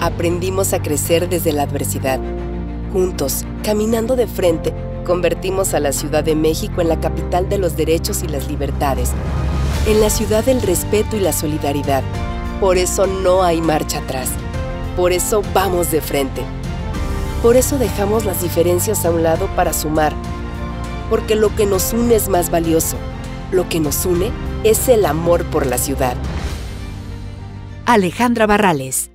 aprendimos a crecer desde la adversidad. Juntos, caminando de frente, convertimos a la Ciudad de México en la capital de los derechos y las libertades, en la ciudad del respeto y la solidaridad. Por eso no hay marcha atrás. Por eso vamos de frente. Por eso dejamos las diferencias a un lado para sumar. Porque lo que nos une es más valioso. Lo que nos une es el amor por la ciudad. Alejandra Barrales